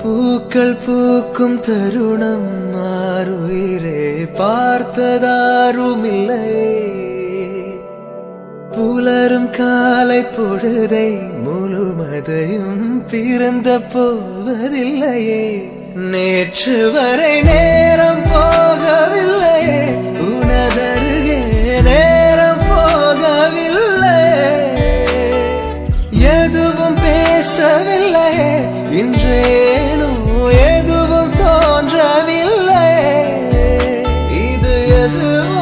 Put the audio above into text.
பூக்கள் பூக்கும் தருணம் மாறுயிரே பார்த்ததாருமில்லை புலரும் காலை பொழுதை முழுமதையும் பிறந்த போவதில்லையே நேற்று வரை நேரம் போகவில்லையே உனதருகே நேரம் போகவில்லை எதுவும் பேசவில்லையே இன்றே together